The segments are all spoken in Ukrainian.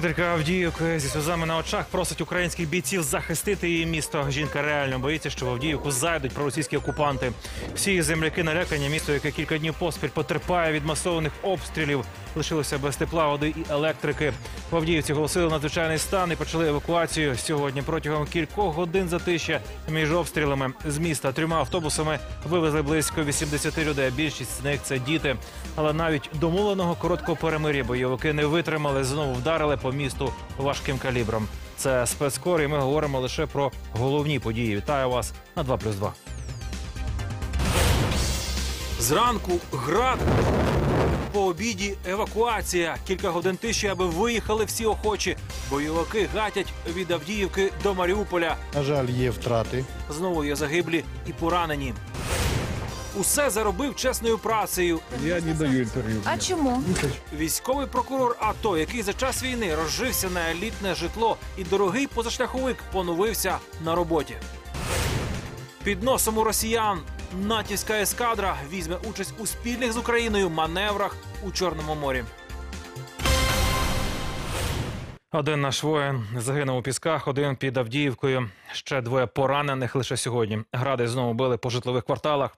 Жителька Авдіївки зі сльозами на очах просить українських бійців захистити її місто. Жінка реально боїться, що в Авдіївку зайдуть проросійські окупанти. Всі земляки налякані. Місто, яке кілька днів поспіль потерпає від масованих обстрілів, лишилося без тепла, води і електрики. В Авдіївці оголосили надзвичайний стан і почали евакуацію. Сьогодні протягом кількох годин затища між обстрілами з міста трьома автобусами вивезли близько 80 людей. Більшість з них це діти. Але навіть домовленого короткого перемир'я бойовики не витримали. Знову вдарили по місту важким калібром. Це спецкор, і ми говоримо лише про головні події. Вітаю вас на 2+,2. Зранку град. По обіді евакуація. Кілька годин тиші, аби виїхали всі охочі. Бойовики гатять від Авдіївки до Маріуполя. На жаль, є втрати. Знову є загиблі і поранені. Усе заробив чесною працею. Я не даю інтерв'ю. А чому? Військовий прокурор АТО, який за час війни розжився на елітне житло і дорогий позашляховик поновився на роботі. Під носом у росіян натівська ескадра візьме участь у спільних з Україною маневрах у Чорному морі. Один наш воїн загинув у пісках, один під Авдіївкою. Ще двоє поранених лише сьогодні. Гради знову били по житлових кварталах.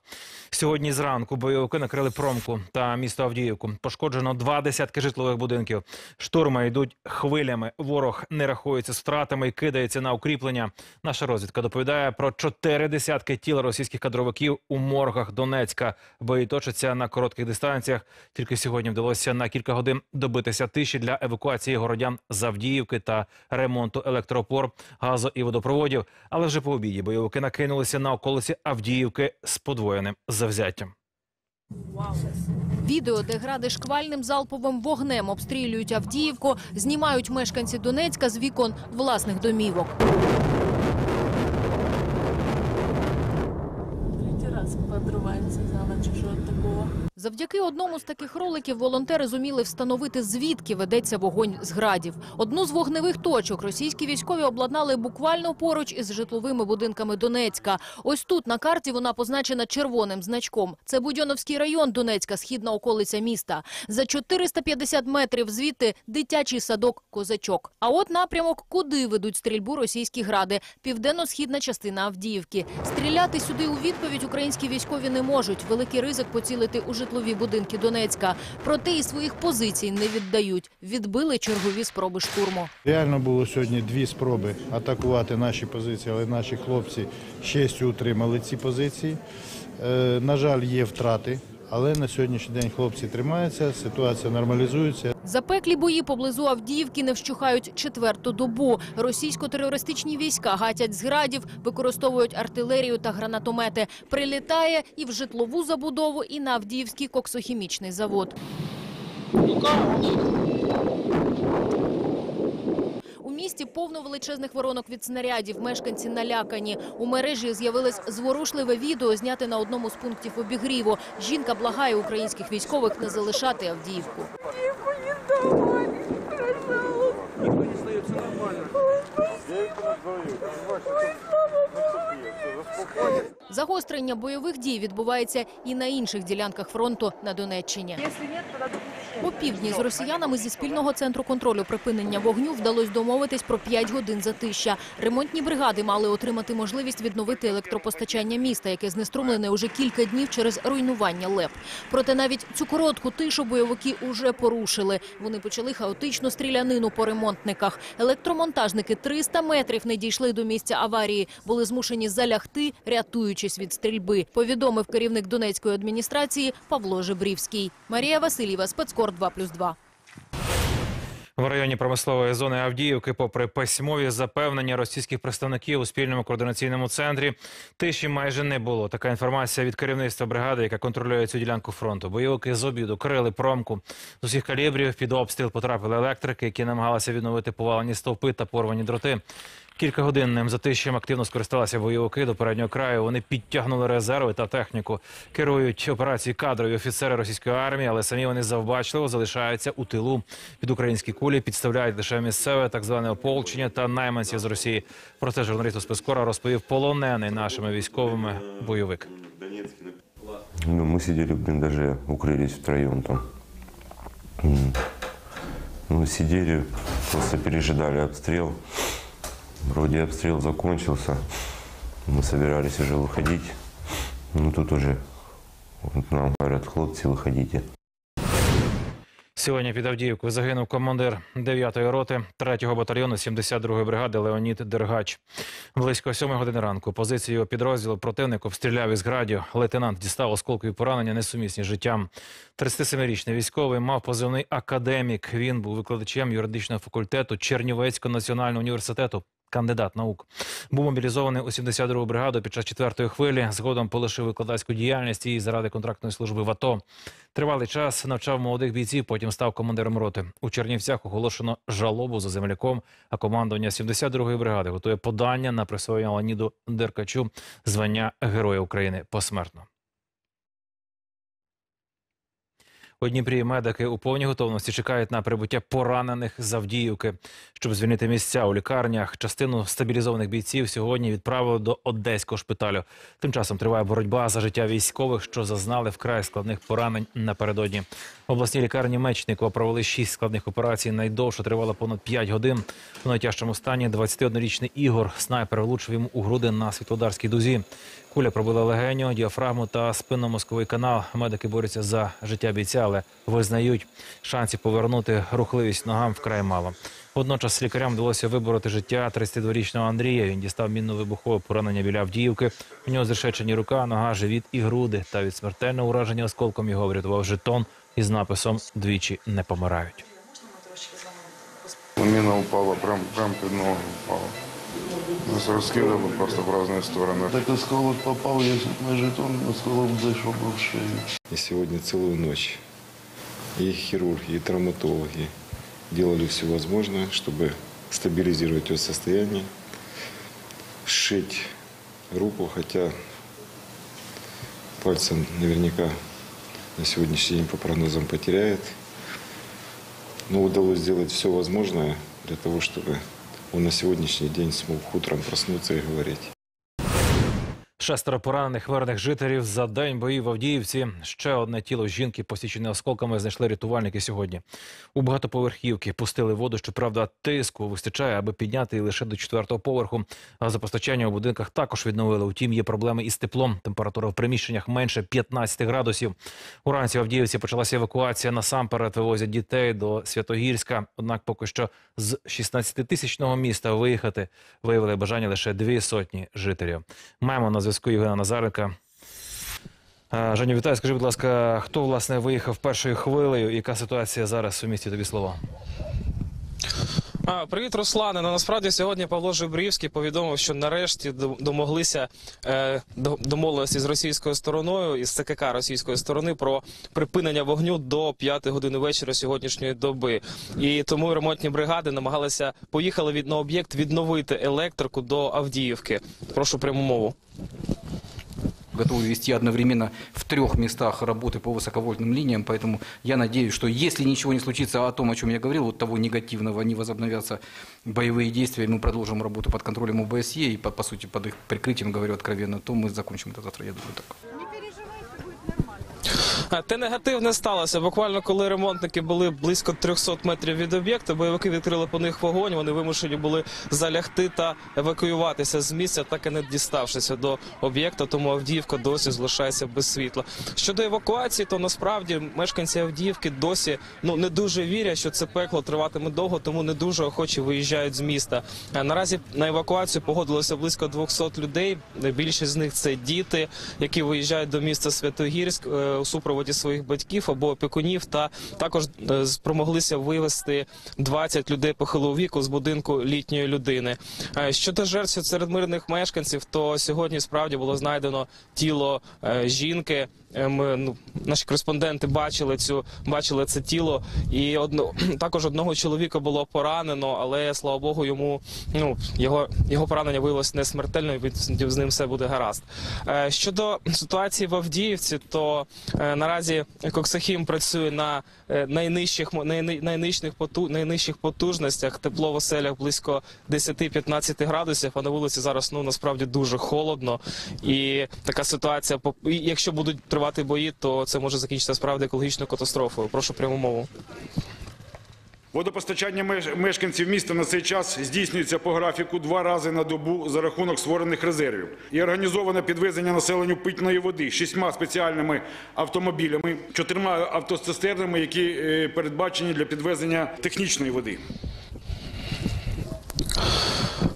Сьогодні зранку бойовики накрили промку та місто Авдіївку. Пошкоджено два десятки житлових будинків. Штурми йдуть хвилями. Ворог не рахується з втратами і кидається на укріплення. Наша розвідка доповідає про чотири десятки тіл російських кадровиків у моргах Донецька. Бої точаться на коротких дистанціях. Тільки сьогодні вдалося на кілька годин добитися тиші для евакуації городян з та ремонту електроопор, газу і водопроводів. Але вже по обіді бойовики накинулися на околиці Авдіївки з подвоєним завзяттям. Відео, де гради шквальним залповим вогнем обстрілюють Авдіївку, знімають мешканці Донецька з вікон власних домівок. Третий раз подрываемся за ночь уже от такого. Завдяки одному з таких роликів волонтери зуміли встановити, звідки ведеться вогонь з градів. Одну з вогневих точок російські військові обладнали буквально поруч із житловими будинками Донецька. Ось тут на карті вона позначена червоним значком. Це Будьоновський район Донецька, східна околиця міста. За 450 метрів звідти дитячий садок Козачок. А от напрямок, куди ведуть стрільбу російські гради – південно-східна частина Авдіївки. Стріляти сюди у відповідь українські військові не можуть. Великий ризик поцілити у житлові будинки Донецька. Проте і своїх позицій не віддають. Відбили чергові спроби штурму. Реально було сьогодні дві спроби атакувати наші позиції, але наші хлопці з утримали ці позиції. Е, на жаль, є втрати, але на сьогоднішній день хлопці тримаються, ситуація нормалізується. Запеклі бої поблизу Авдіївки не вщухають четверту добу. Російсько-терористичні війська гатять з градів, використовують артилерію та гранатомети. Прилітає і в житлову забудову, і на Авдіївський коксохімічний завод. Місті повно величезних воронок від снарядів. Мешканці налякані. У мережі з'явилось зворушливе відео, зняте на одному з пунктів обігріву. Жінка благає українських військових не залишати Авдіївку. Загострення бойових дій відбувається і на інших ділянках фронту на Донеччині. У півдні з росіянами зі спільного центру контролю припинення вогню вдалося домовитись про 5 годин затища. Ремонтні бригади мали отримати можливість відновити електропостачання міста, яке знеструмлене уже кілька днів через руйнування ЛЕП. Проте навіть цю коротку тишу бойовики уже порушили. Вони почали хаотичну стрілянину по ремонтниках. Електромонтажники 300 метрів не дійшли до місця аварії, були змушені залягти, рятуючись від стрільби. Повідомив керівник Донецької адміністрації Павло Жебрівський. Марія Васильєва, спецкор 2+,2. В районі промислової зони Авдіївки, попри письмові запевнення російських представників у спільному координаційному центрі, тиші майже не було. Така інформація від керівництва бригади, яка контролює цю ділянку фронту. Бойовики з обіду крили промку з усіх калібрів. Під обстріл потрапили електрики, які намагалися відновити повалені стовпи та порвані дроти. Кількагодинним затищем активно скористалися бойовики до переднього краю. Вони підтягнули резерви та техніку. Керують операції кадрові офіцери російської армії, але самі вони завбачливо залишаються у тилу. Під українські кулі підставляють лише місцеве так зване ополчення та найманців з Росії. Про це журналісту спецкора розповів полонений нашими військовими бойовик. Ну, мы сидели в блиндаже, укрылись втроем там. Ну, сидели, просто пережидали обстрел. Вроде обстрел закончился. Мы собирались уже выходить. Ну, тут уже вот нам говорят, хлопцы, выходите. Сьогодні під Авдіївкою загинув командир 9-ї роти 3-го батальйону 72-ї бригади Леонід Дергач. Близько 7 години ранку позицію його підрозділу противник обстріляв із градів. Лейтенант дістав осколкові поранення, несумісні з життям. 37-річний військовий мав позивний академік. Він був викладачем юридичного факультету Чернівецького національного університету. Кандидат наук був мобілізований у 72-гу бригаду під час четвертої хвилі. Згодом полишив викладацьку діяльність і заради контрактної служби в АТО. Тривалий час навчав молодих бійців, потім став командиром роти. У Чернівцях оголошено жалобу за земляком, а командування 72-ї бригади готує подання на присвоєння Леоніду Деркачу звання Героя України посмертно. У Дніпрі медики у повній готовності чекають на прибуття поранених з Авдіївки. Щоб звільнити місця у лікарнях, частину стабілізованих бійців сьогодні відправили до одеського шпиталю. Тим часом триває боротьба за життя військових, що зазнали вкрай складних поранень напередодні. В обласній лікарні Мечникова провели шість складних операцій. Найдовше тривало понад 5 годин. У найтяжчому стані 21-річний Ігор. Снайпер влучив йому у груди на світлодарській дузі. Куля пробила легеню, діафрагму та спинномозковий канал. Медики борються за життя бійця, але визнають, шансів повернути рухливість ногам вкрай мало. Водночас лікарям вдалося вибороти життя 32-річного Андрія. Він дістав мінно-вибухове поранення біля Авдіївки. У нього зрешечені рука, нога, живіт і груди. Та від смертельного ураження осколком його врятував жетон із написом «Двічі не помирають». Міна упала, прям, прям під ноги упала. Нас розкидали просто в різні сторони. Так осколок попал, я на жетон, осколок зашел в шею. И сегодня целую ночь и хирурги, и травматологи делали все возможное, чтобы стабилизировать его состояние, сшить руку, хотя пальцем наверняка на сегодняшний день по прогнозам потеряет. Но удалось сделать все возможное для того, чтобы он на сегодняшний день смог утром проснуться и говорить. Шестеро поранених мирних жителів за день боїв в Авдіївці. Ще одне тіло жінки, посічене осколками, знайшли рятувальники сьогодні. У багатоповерхівки пустили воду. Щоправда, тиску вистачає, аби підняти її лише до четвертого поверху. Газопостачання у будинках також відновили. Утім, є проблеми із теплом. Температура в приміщеннях менше 15 градусів. Уранці в Авдіївці почалася евакуація. Насамперед вивозять дітей до Святогірська. Однак поки що з 16-тисячного міста виїхати виявили бажання лише дві сотні жителів. Маємо на зв'язку Євгена Назарика. Е, Женю, вітаю. Скажи, будь ласка, хто власне виїхав першою хвилею? Яка ситуація зараз у місті? Тобі слова? А, привіт, Руслане. Ну, насправді сьогодні Павло Жибрівський повідомив, що нарешті домоглися е, до- домовленості з російською стороною із ЦКК російської сторони про припинення вогню до 5 години вечора сьогоднішньої доби. І тому ремонтні бригади намагалися поїхали від на об'єкт відновити електрику до Авдіївки. Прошу пряму мову. Готовы вести одновременно в трех местах работы по высоковольтным линиям, поэтому я надеюсь, что если ничего не случится о том, о чем я говорил, вот того негативного, не возобновятся боевые действия, мы продолжим работу под контролем ОБСЕ и, по, по сути, под их прикрытием, говорю откровенно, то мы закончим это завтра, я думаю, так. А, Те негативне сталося. Буквально коли ремонтники були близько 300 метрів від об'єкту, бойовики відкрили по них вогонь. Вони вимушені були залягти та евакуюватися з місця, так і не діставшися до об'єкта. Тому Авдіївка досі залишається без світла. Щодо евакуації, то насправді мешканці Авдіївки досі ну не дуже вірять, що це пекло триватиме довго, тому не дуже охоче виїжджають з міста. Наразі на евакуацію погодилося близько 200 людей. Більшість з них це діти, які виїжджають до міста Святогірськ е, у супроводі своїх батьків або опікунів. Та також е, спромоглися вивезти 20 людей похилого віку з будинку літньої людини. Е, Щодо жертв серед мирних мешканців, то сьогодні справді було знайдено тіло е, жінки. Е, Ми ну наші кореспонденти бачили цю бачили це тіло, і одно також одного чоловіка було поранено, але слава Богу, йому ну його його поранення виявилось не смертельно. і з ним все буде гаразд. Е, Щодо ситуації в Авдіївці, то е, наразі Коксахім працює на найнижчих найнижчих поту найнижчих потужностях. Тепло в оселях близько 10-15 градусів. А на вулиці зараз ну насправді дуже холодно. І така ситуація, і якщо будуть тривати тривати бої, то це може закінчитися справді екологічною катастрофою. Прошу пряму мову. Водопостачання мешканців міста на цей час здійснюється по графіку два рази на добу за рахунок створених резервів. І організоване підвезення населенню питної води шістьма спеціальними автомобілями, чотирма автоцистернами, які е, передбачені для підвезення технічної води.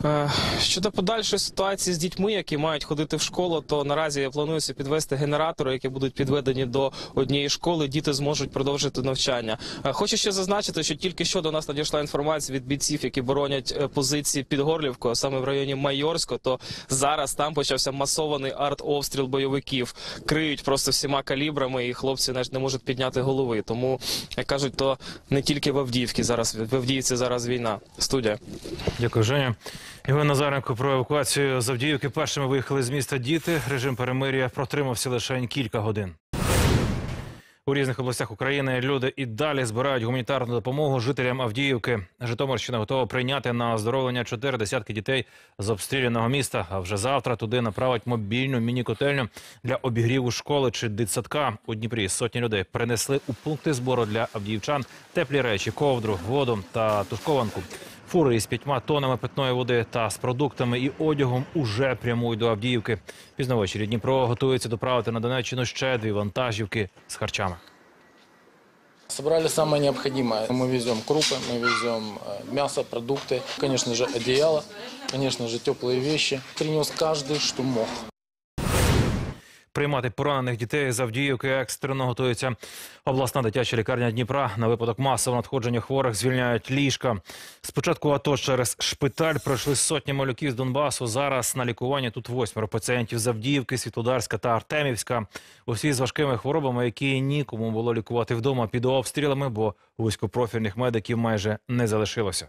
Е, Щодо подальшої ситуації з дітьми, які мають ходити в школу, то наразі планується підвести генератори, які будуть підведені до однієї школи. Діти зможуть продовжити навчання. Е, Хочу ще зазначити, що тільки що до нас надійшла інформація від бійців, які боронять е, позиції під Горлівкою, саме в районі Майорського. То зараз там почався масований арт-обстріл бойовиків. Криють просто всіма калібрами, і хлопці навіть не можуть підняти голови. Тому як кажуть, то не тільки в Авдіївці зараз в Авдіївці зараз війна. Студія. Дякую, Женя. Євген Назаренко про евакуацію з Авдіївки. Першими виїхали з міста діти. Режим перемир'я протримався лише кілька годин. У різних областях України люди і далі збирають гуманітарну допомогу жителям Авдіївки. Житомирщина готова прийняти на оздоровлення чотири десятки дітей з обстріляного міста. А вже завтра туди направить мобільну міні-котельню для обігріву школи чи дитсадка. У Дніпрі сотні людей принесли у пункти збору для авдіївчан теплі речі, ковдру, воду та тушкованку. Фури із п'ятьма тонами питної води та з продуктами і одягом уже прямують до Авдіївки. Пізно ввечері Дніпро готується доправити на Донеччину ще дві вантажівки з харчами. Собрали самое необходимое. Мы везем крупы, мы везем э, мясо, продукты, конечно же, одеяло, конечно же, теплые вещи. Принес каждый, что мог. Приймати поранених дітей з Авдіївки екстрено готується обласна дитяча лікарня Дніпра. На випадок масового надходження хворих звільняють ліжка. Спочатку АТО через шпиталь пройшли сотні малюків з Донбасу. Зараз на лікуванні тут восьмеро пацієнтів з Авдіївки, Світлодарська та Артемівська. Усі з важкими хворобами, які нікому було лікувати вдома під обстрілами, бо вузькопрофільних медиків майже не залишилося.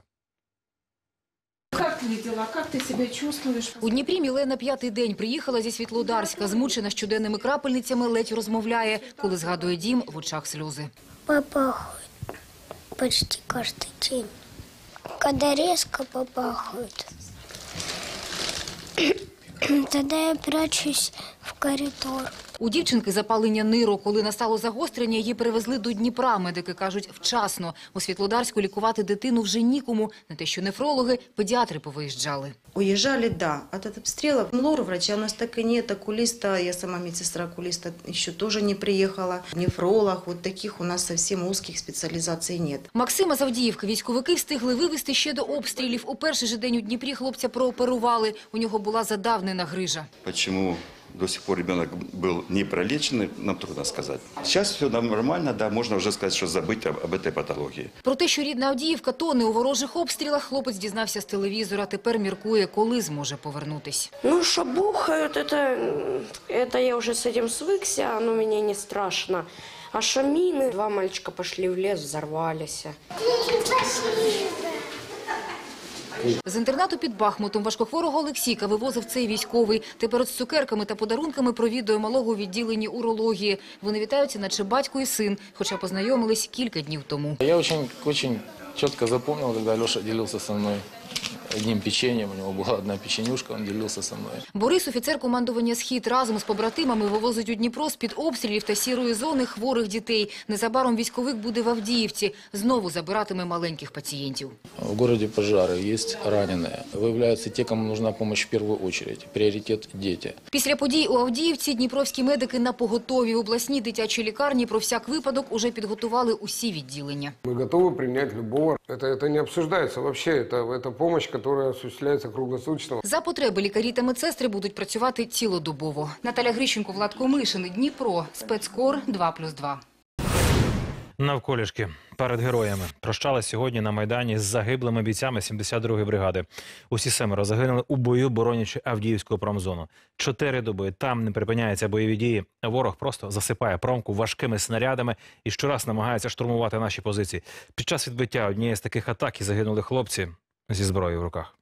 Твои дела? Как ты себя чувствуешь? У Дніпрі Мілена п'ятий день приїхала зі Світлодарська. Змучена щоденними крапельницями, ледь розмовляє. Коли згадує дім, в очах сльози. Попахивает почти каждый день. Когда резко попахивает, тогда я прячусь в коридор. У дівчинки запалення ниру. Коли настало загострення, її перевезли до Дніпра. Медики кажуть, вчасно. У Світлодарську лікувати дитину вже нікому. Не те, що нефрологи, педіатри повиїжджали. Уезжали, да, от обстрела. Лор врача у нас так и нет, окулиста, я сама медсестра окулиста, еще тоже не приехала. Нефролог, вот таких у нас совсем узких специализаций нет. Максима з Авдіївки військовики встигли вивезти ще до обстрілів. У перший же день у Дніпрі хлопця прооперували. У нього була задавнена грижа. Почему до сих пор ребенок был не пролеченный, нам трудно сказать. Сейчас все нормально, да, можно уже сказать, что забыть об, об этой патологии. Про те, що рідна Авдіївка тоне у ворожих обстрілах, хлопець дізнався з телевізора. Тепер міркує, коли зможе повернутись. Ну, что бухают, это, это я уже с этим свыкся, оно мне не страшно. А что мины? Два мальчика пошли в лес, взорвались. З інтернату під Бахмутом важкохворого Олексійка вивозив цей військовий. Тепер з цукерками та подарунками провідує малого у відділенні урології. Вони вітаються, наче батько і син, хоча познайомились кілька днів тому. Я очень, очень чітко запомнил, когда Леша делился мною. мной одним печеньем. У него была одна печенюшка, он делился со мной. Борис, офіцер командування «Схід», разом з побратимами вивозить у Дніпро з-під обстрілів та сірої зони хворих дітей. Незабаром військовик буде в Авдіївці. Знову забиратиме маленьких пацієнтів. В городе пожары, есть раненые. Выявляются те, кому нужна помощь в первую очередь. Приоритет – дети. Після подій у Авдіївці дніпровські медики на поготові. В обласній дитячій лікарні про всяк випадок уже підготували усі відділення. Мы готовы принять любого. Это, это не обсуждается вообще. Это, это помощь, которая осуществляется круглосуточно. За потреби лікарі та медсестри будуть працювати цілодобово. Наталя Грищенко, Влад Комишин, Дніпро, спецкор 2+,2. Навколішки перед героями прощали сьогодні на майдані з загиблими бійцями 72-ї бригади. Усі семеро загинули у бою, боронячи Авдіївську промзону. Чотири доби там не припиняються бойові дії. Ворог просто засипає промку важкими снарядами і щораз намагається штурмувати наші позиції. Під час відбиття однієї з таких атак і загинули хлопці зі зброєю в руках.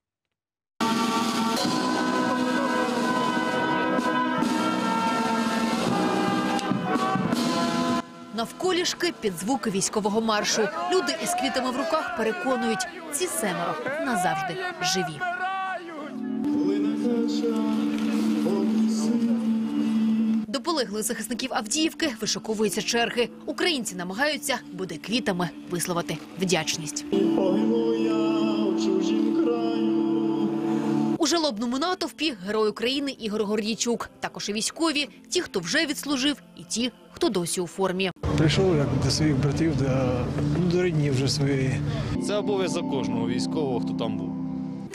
Навколішки під звуки військового маршу. Люди із квітами в руках переконують, ці семеро назавжди живі. До полеглих захисників Авдіївки вишиковуються черги. Українці намагаються буде квітами висловити вдячність. У жалобному натовпі герой України Ігор Гордійчук. Також і військові, ті, хто вже відслужив, і ті, хто досі у формі. Прийшов як до своїх братів, до, ну, до рідні вже своєї. Це обов'язок кожного військового, хто там був.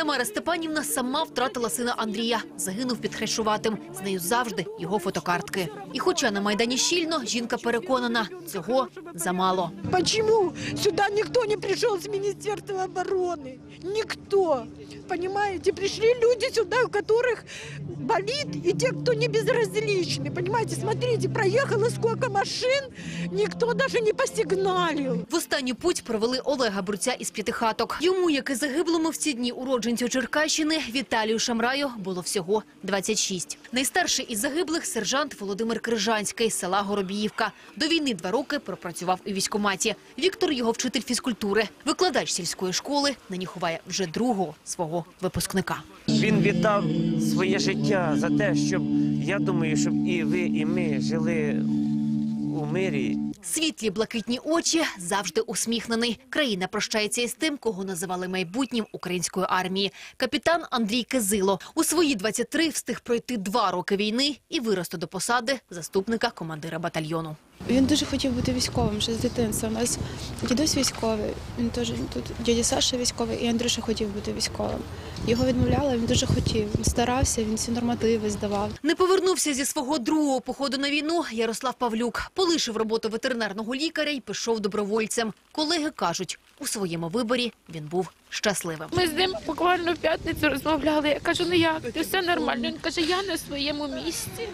Тамара Степанівна сама втратила сина Андрія. Загинув під Хрещуватим. З нею завжди його фотокартки. І хоча на Майдані щільно, жінка переконана, цього замало. Почему сюда никто не пришел с Министерства обороны? Никто. Понимаете, пришли люди сюда, у которых болит, и те, кто не безразличны. Понимаете, смотрите, проехало сколько машин, никто даже не посигналил. В останню путь провели Олега Бруця із п'ятихаток. Йому, як і загиблому в ці дні уродженцю Черкащини, Віталію Шамраю, було всього 26. Найстарший із загиблих – сержант Володимир Крижанський з села Горобіївка. До війни два роки пропрацював у військкоматі. Віктор – його вчитель фізкультури. Викладач сільської школи нині ховає вже другого свого випускника. Він віддав своє життя за те, щоб я думаю, щоб і ви, і ми жили у мирі. Світлі блакитні очі завжди усміхнений. Країна прощається із тим, кого називали майбутнім української армії. Капітан Андрій Кизило у свої 23 встиг пройти два роки війни і вирости до посади заступника командира батальйону. Він дуже хотів бути військовим ще з дитинства. У нас дідусь військовий, він теж тут дядя Саша військовий, і Андрюша хотів бути військовим. Його відмовляли, він дуже хотів. Він старався, він всі нормативи здавав. Не повернувся зі свого другого походу на війну Ярослав Павлюк. Полишив роботу ветеринарного лікаря і пішов добровольцем. Колеги кажуть, у своєму виборі він був щасливим. Ми з ним буквально в п'ятницю розмовляли. Я кажу, ну як ти все нормально? Він каже, я на своєму місці.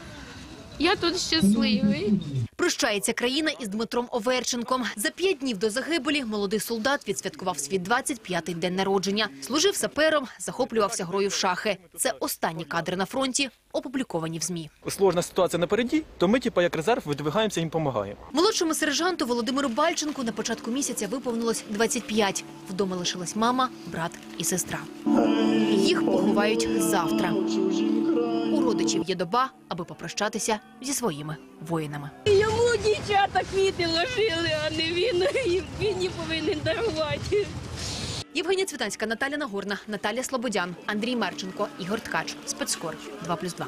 Я тут щасливий. Прощається країна із Дмитром Оверченком. За п'ять днів до загибелі молодий солдат відсвяткував свій 25-й день народження. Служив сапером, захоплювався грою в шахи. Це останні кадри на фронті, опубліковані в ЗМІ. Сложна ситуація напереді, то ми, типа, як резерв, видвигаємося і їм допомагаємо. Молодшому сержанту Володимиру Бальченку на початку місяця виповнилось 25. Вдома лишилась мама, брат і сестра. Їх поховають завтра. У родичів є доба, аби попрощатися зі своїми воїнами. Йому дівчата квіти ложили, а не він. Він їм повинен дарувати. Євгенія Цвітанська, Наталя Нагорна, Наталя Слободян, Андрій Марченко, Ігор Ткач. Спецкор 2+,2.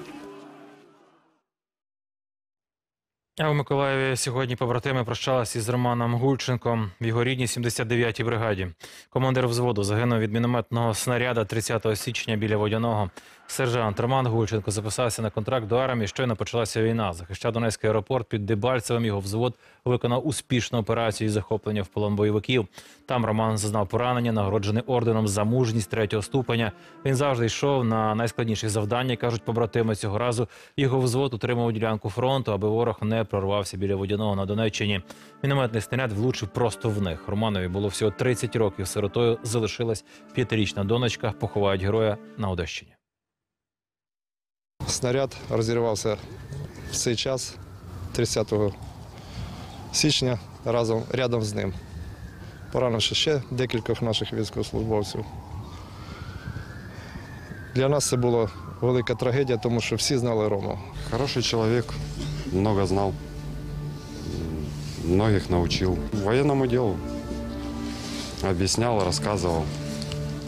А у Миколаєві сьогодні побратими прощалися із Романом Гульченком в його рідній 79-й бригаді. Командир взводу загинув від мінометного снаряда 30 січня біля Водяного. Сержант Роман Гульченко записався на контракт до армії. Щойно почалася війна. Захищав Донецький аеропорт під Дебальцевим. Його взвод виконав успішну операцію із захоплення в полон бойовиків. Там Роман зазнав поранення, нагороджений орденом за мужність третього ступеня. Він завжди йшов на найскладніші завдання, кажуть побратими. Цього разу його взвод утримав ділянку фронту, аби ворог не прорвався біля водяного на Донеччині. Мінометний снаряд влучив просто в них. Романові було всього 30 років. Сиротою залишилась п'ятирічна донечка. Поховають героя на Одещині. Снаряд розірвався в цей час, 30 січня, разом рядом з ним, поранивши ще декількох наших військовослужбовців. Для нас це була велика трагедія, тому що всі знали Рому. Хороший человек, много знал, м, многих научил. Военному делу объяснял, рассказывал,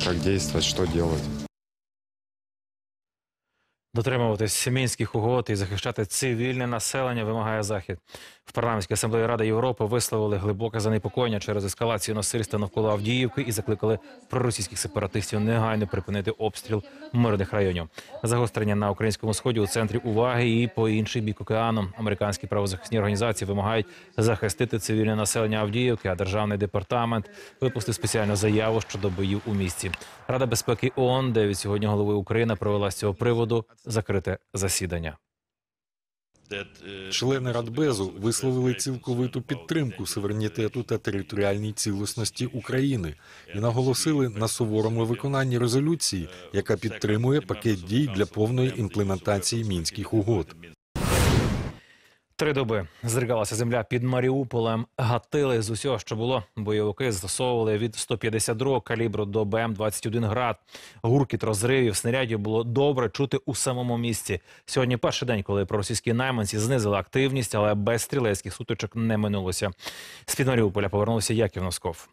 как действовать, что делать. Дотримуватись мінських угод і захищати цивільне населення вимагає захід. В парламентській асамблеї Ради Європи висловили глибоке занепокоєння через ескалацію насильства навколо Авдіївки і закликали проросійських сепаратистів негайно припинити обстріл мирних районів. Загострення на українському сході у центрі уваги і по інший бік океану. Американські правозахисні організації вимагають захистити цивільне населення Авдіївки. А державний департамент випустив спеціальну заяву щодо боїв у місті. Рада безпеки ООН, де від сьогодні голови України провела з цього приводу закрите засідання. Члени Радбезу висловили цілковиту підтримку суверенітету та територіальній цілісності України і наголосили на суворому виконанні резолюції, яка підтримує пакет дій для повної імплементації мінських угод. Три доби зригалася земля під Маріуполем. Гатили з усього, що було. Бойовики застосовували від 152 калібру до БМ-21 град. Гуркіт розривів снарядів було добре чути у самому місці. Сьогодні перший день, коли проросійські найманці знизили активність, але без стрілецьких сутичок не минулося. З під Маріуполя повернувся Яків Носков.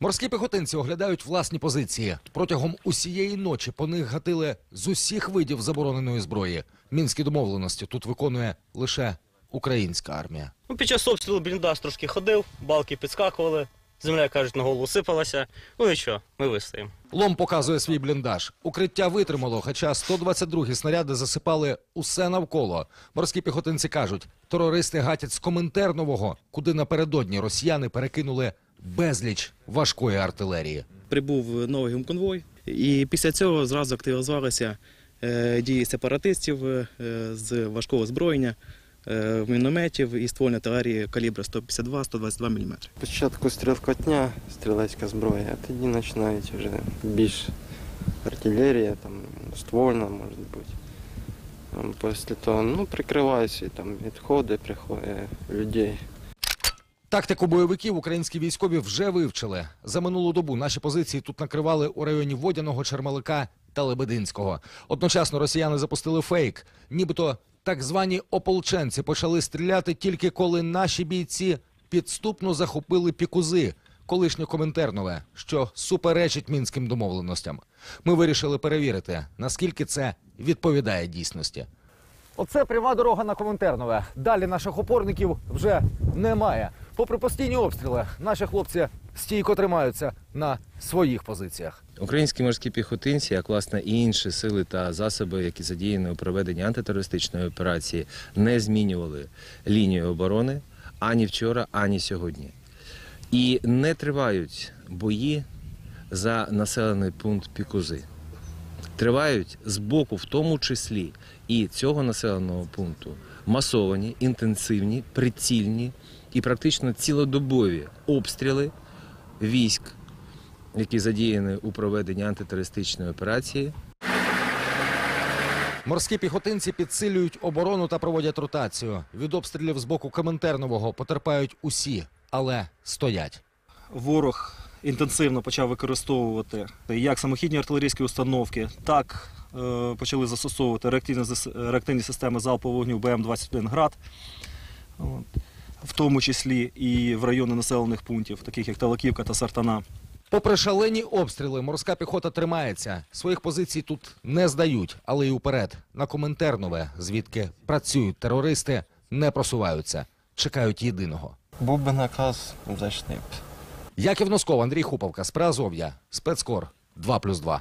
Морські піхотинці оглядають власні позиції. Протягом усієї ночі по них гатили з усіх видів забороненої зброї. Мінські домовленості тут виконує лише українська армія. Ну, під час обстрілу бліндаж трошки ходив, балки підскакували, земля, кажуть, на голову сипалася. Ну і що, ми вистоїмо. Лом показує свій бліндаж. Укриття витримало, хоча 122-гі снаряди засипали усе навколо. Морські піхотинці кажуть, терористи гатять з коментарнового, куди напередодні росіяни перекинули безліч важкої артилерії. Прибув новий гумконвой, і після цього зразу активізувалися е, дії сепаратистів е, з важкого озброєння, е, мінометів і ствольної артилерії калібру 152-122 мм. Спочатку стрілкотня, стрілецька зброя, а тоді починають вже більш артилерія, там, ствольна, може бути. Ем, Після того ну, прикриваюся, і там відходи приходять людей. Тактику бойовиків українські військові вже вивчили. За минулу добу наші позиції тут накривали у районі Водяного, Чермалика та Лебединського. Одночасно росіяни запустили фейк, нібито так звані ополченці почали стріляти тільки коли наші бійці підступно захопили пікузи, колишнє коментарнове, що суперечить мінським домовленостям. Ми вирішили перевірити, наскільки це відповідає дійсності. Оце пряма дорога на Коминтернове. Далі наших опорників вже немає. Попри постійні обстріли, наші хлопці стійко тримаються на своїх позиціях. Українські морські піхотинці, як власне і інші сили та засоби, які задіяні у проведенні антитерористичної операції, не змінювали лінію оборони ані вчора, ані сьогодні. І не тривають бої за населений пункт Пікузи. Тривають з боку, в тому числі і цього населеного пункту, масовані, інтенсивні, прицільні і практично цілодобові обстріли військ, які задіяні у проведенні антитерористичної операції. Морські піхотинці підсилюють оборону та проводять ротацію. Від обстрілів з боку Коминтернового потерпають усі, але стоять. Ворог інтенсивно почав використовувати як самохідні артилерійські установки, так е, почали застосовувати реактивні, реактивні системи залпового вогню БМ-21 «Град», в тому числі і в райони населених пунктів, таких як Талаківка та Сартана. Попри шалені обстріли, морська піхота тримається. Своїх позицій тут не здають, але й уперед. На Коминтернове, звідки працюють терористи, не просуваються. Чекають єдиного. Був би наказ, зайшли б. Яків Носков, Андрій Хуповка, спразов'я Спецкор 2+,2.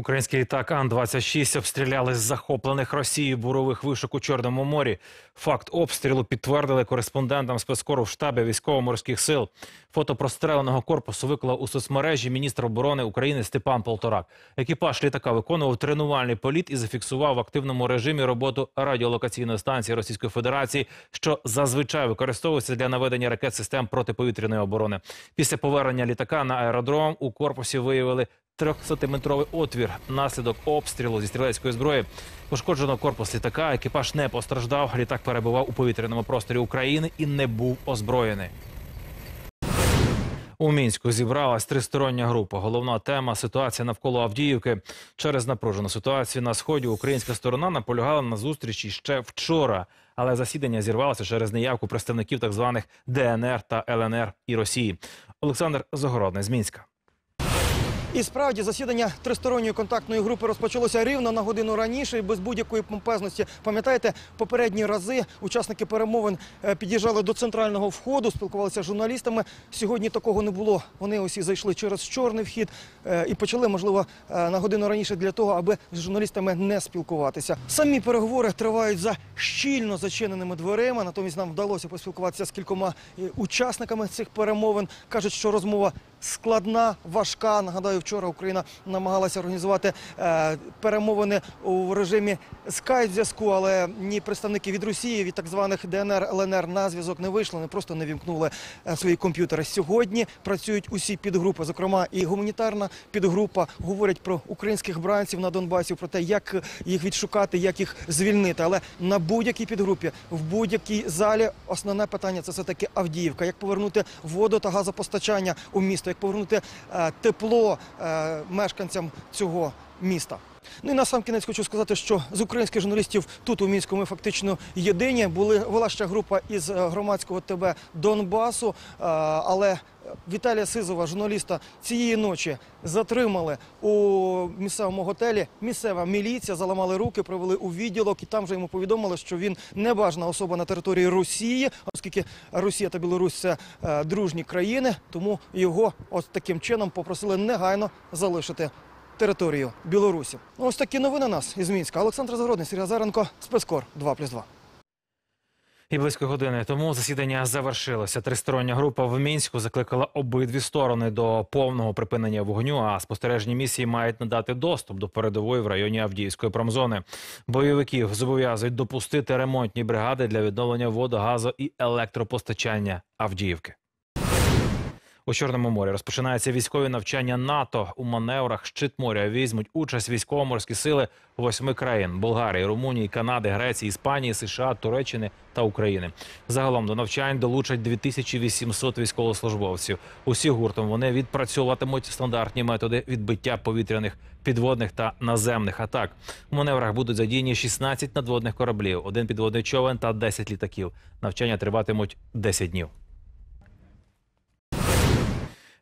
Український літак Ан-26 обстріляли з захоплених Росією бурових вишок у Чорному морі. Факт обстрілу підтвердили кореспондентам спецкору в штабі військово-морських сил. Фото простреленого корпусу виклав у соцмережі міністр оборони України Степан Полторак. Екіпаж літака виконував тренувальний політ і зафіксував в активному режимі роботу радіолокаційної станції Російської Федерації, що зазвичай використовується для наведення ракет систем протиповітряної оборони. Після повернення літака на аеродром у корпусі виявили 300-метровий отвір. Наслідок обстрілу зі стрілецької зброї пошкоджено корпус літака. Екіпаж не постраждав. Літак перебував у повітряному просторі України і не був озброєний. У мінську зібралась тристороння група. Головна тема ситуація навколо Авдіївки. Через напружену ситуацію на сході українська сторона наполягала на зустрічі ще вчора, але засідання зірвалося через неявку представників так званих ДНР та ЛНР і Росії. Олександр Загородний з Мінська. І справді засідання тристоронньої контактної групи розпочалося рівно на годину раніше і без будь-якої помпезності. Пам'ятаєте, попередні рази учасники перемовин е, під'їжджали до центрального входу, спілкувалися з журналістами. Сьогодні такого не було. Вони усі зайшли через чорний вхід е, і почали, можливо, е, на годину раніше для того, аби з журналістами не спілкуватися. Самі переговори тривають за щільно зачиненими дверима. Натомість нам вдалося поспілкуватися з кількома учасниками цих перемовин. кажуть, що розмова складна, важка. Нагадаю, вчора Україна намагалася організувати е, перемовини у режимі скайп-зв'язку, але ні представники від Росії, від так званих ДНР, ЛНР на зв'язок не вийшли. Вони просто не вімкнули е, свої комп'ютери. Сьогодні працюють усі підгрупи, зокрема і гуманітарна підгрупа. Говорять про українських бранців на Донбасі, про те, як їх відшукати, як їх звільнити. Але на будь-якій підгрупі, в будь-якій залі основне питання це все таки Авдіївка. Як повернути воду та газопостачання у місто, як повернути е, тепло е, мешканцям цього міста. Ну і на сам кінець хочу сказати, що з українських журналістів тут у мінську ми фактично єдині. Були була ще група із е, громадського ТБ Донбасу, але Віталія Сизова, журналіста, цієї ночі затримали у місцевому готелі. Місцева міліція заламали руки, привели у відділок, і там вже йому повідомили, що він небажана особа на території Росії, оскільки Росія та Білорусь це е, дружні країни. Тому його ось таким чином попросили негайно залишити територію Білорусі. Ось такі новини у нас із Мінська. Олександр Загородний, Сергій Азаренко, спецкор 2+,2. І близько години тому засідання завершилося. Тристороння група в мінську закликала обидві сторони до повного припинення вогню. А спостережні місії мають надати доступ до передової в районі Авдіївської промзони. Бойовиків зобов'язують допустити ремонтні бригади для відновлення воду, газу і електропостачання Авдіївки. У Чорному морі розпочинаються військові навчання НАТО. У маневрах щит моря візьмуть участь військово-морські сили восьми країн: Болгарії, Румунії, Канади, Греції, Іспанії, США, Туреччини та України. Загалом до навчань долучать 2800 військовослужбовців. Усі гуртом вони відпрацьовуватимуть стандартні методи відбиття повітряних, підводних та наземних атак. У маневрах будуть задіяні 16 надводних кораблів, один підводний човен та 10 літаків. Навчання триватимуть 10 днів.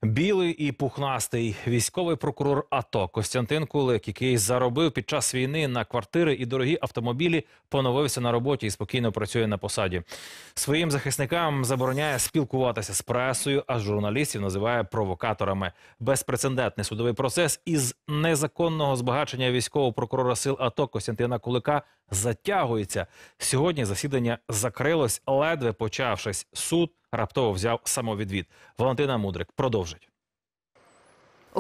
Білий і пухнастий військовий прокурор АТО Костянтин Кулик, який заробив під час війни на квартири і дорогі автомобілі, поновився на роботі і спокійно працює на посаді. Своїм захисникам забороняє спілкуватися з пресою, а журналістів називає провокаторами. Безпрецедентний судовий процес із незаконного збагачення військового прокурора сил АТО Костянтина Кулика затягується. Сьогодні засідання закрилось, ледве почавшись. Суд раптово взяв самовідвід. Валентина Мудрик продовжить.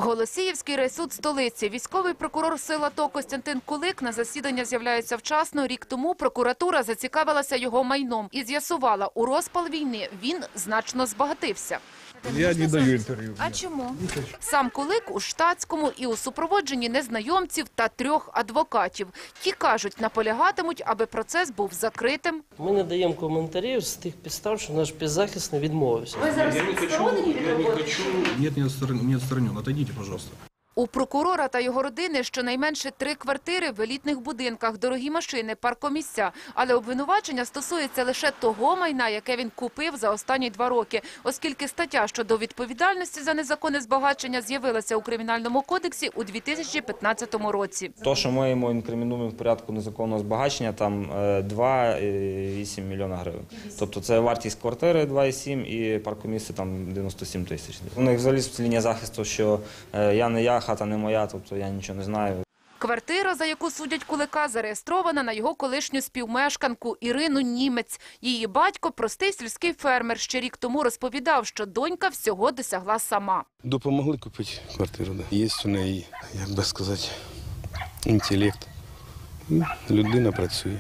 Голосіївський райсуд столиці. Військовий прокурор сил АТО Костянтин Кулик на засідання з'являється вчасно. Рік тому прокуратура зацікавилася його майном і з'ясувала, у розпал війни він значно збагатився. Я не даю интервью. А чому? Сам Кулик у штатському і у супроводженні незнайомців та трьох адвокатів. Ті кажуть, наполягатимуть, аби процес був закритим. Ми не даємо коментарів з тих підстав, що наш підзахисний відмовився. Ви зараз відсторонені від роботи? Нет, не отстранен, не отстранен. Отойдите, пожалуйста. У прокурора та його родини щонайменше три квартири в елітних будинках, дорогі машини, паркомісця. Але обвинувачення стосується лише того майна, яке він купив за останні два роки, оскільки стаття щодо відповідальності за незаконне збагачення з'явилася у Кримінальному кодексі у 2015 році. То, що ми йому інкримінуємо в порядку незаконного збагачення, там е, 2,8 мільйона гривень. Тобто це вартість квартири 2,7 і паркомісце там 97 тисяч. У них взагалі лінія захисту, що е, я не я, хата не моя, тобто я нічого не знаю. Квартира, за яку судять Кулика, зареєстрована на його колишню співмешканку Ірину Німець. Її батько – простий сільський фермер. Ще рік тому розповідав, що донька всього досягла сама. Допомогли купити квартиру. Да. Є у неї, як би сказати, інтелект. Людина працює.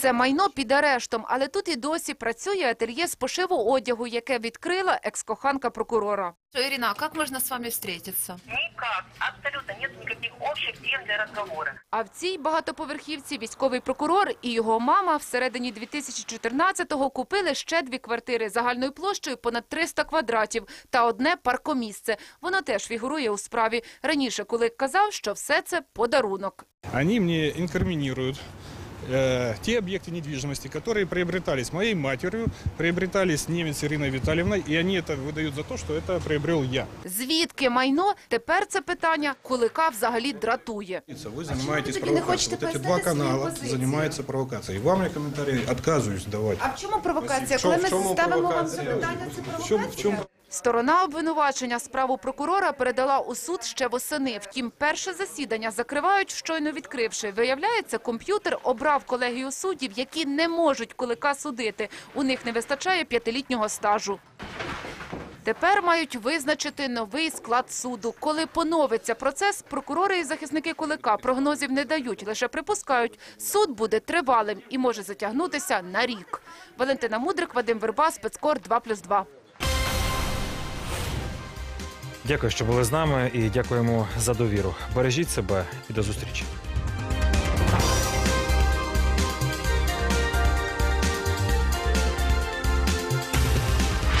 Це майно під арештом, але тут і досі працює ательє з пошиву одягу, яке відкрила екс-коханка прокурора. Ірина, а як можна з вами зустрітися? Никак, абсолютно нет никаких общих тем для разговора. А в цій багатоповерхівці військовий прокурор і його мама всередині 2014-го купили ще дві квартири загальною площею понад 300 квадратів та одне паркомісце. Воно теж фігурує у справі. Раніше, коли казав, що все це подарунок. Они мне инкриминируют э, те объекты недвижимости, которые приобретались моей матерью, приобретались немец Ириной Витальевной, и они это выдают за то, что это приобрел я. Звідки майно? Тепер це питання Кулика взагалі дратує. Вы занимаетесь тоді не хочете провокацией. Вот эти пояснити два свою канала позицію? занимаются провокацией. Вам я комментарии отказываюсь давать. А в чому провокація? В чому- Коли в чому ми ставимо вам провокація? запитання, це В чому, в чому Сторона обвинувачення справу прокурора передала у суд ще восени. Втім, перше засідання закривають, щойно відкривши. Виявляється, комп'ютер обрав колегію суддів, які не можуть кулика судити. У них не вистачає п'ятилітнього стажу. Тепер мають визначити новий склад суду. Коли поновиться процес, прокурори і захисники кулика прогнозів не дають, лише припускають, суд буде тривалим і може затягнутися на рік. Валентина Мудрик, Вадим Верба, спецкор 2+,2. Дякую, що були з нами, і дякуємо за довіру. Бережіть себе і до зустрічі.